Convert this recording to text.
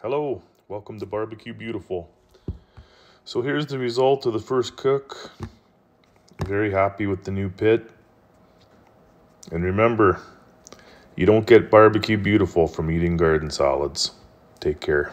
Hello, welcome to Barbecue Beautiful. So here's the result of the first cook. Very happy with the new pit. And remember, you don't get barbecue beautiful from eating garden salads. Take care.